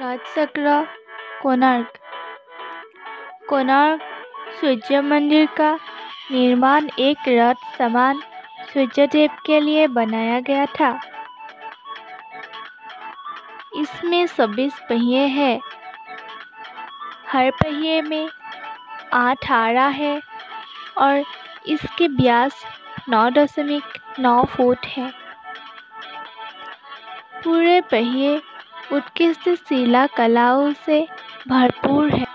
राजचक्र कोणार्क। कोणार्क सूर्य मंदिर का निर्माण एक रथ समान सूर्यदेव के लिए बनाया गया था। इसमें छब्बीस पहिए हैं। हर पहिए में आठ आरा है और इसके व्यास नौ दशमिक नौ फुट है। पूरे पहिए उत्कृष्ट शिला कलाओं से भरपूर है।